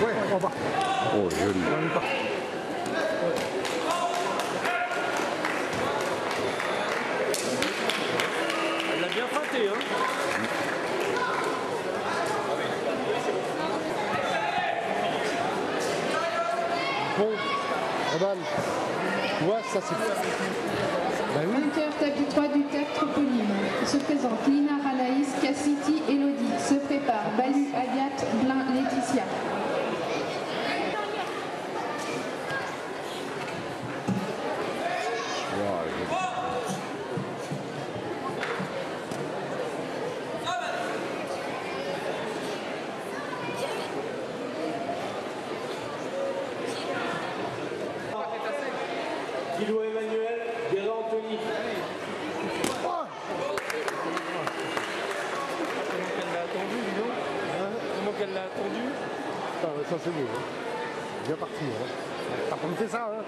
Ouais, on va. Oh, joli. On part. Elle l'a bien feinté, hein Bon, Evan, tu vois, ça c'est... Ben oui, Vainqueur tapis 3 du terre troponyme. Se présente Lina Ralaïs, Cassiti, Elodie. Se prépare Balu, Agathe, Guido Emmanuel, Guérin Anthony. Comment qu'elle l'a attendu, dis donc Comment qu'elle l'a attendu Ah, ouais, ça c'est beau. Hein. Bien parti. Hein. T'as ça, hein.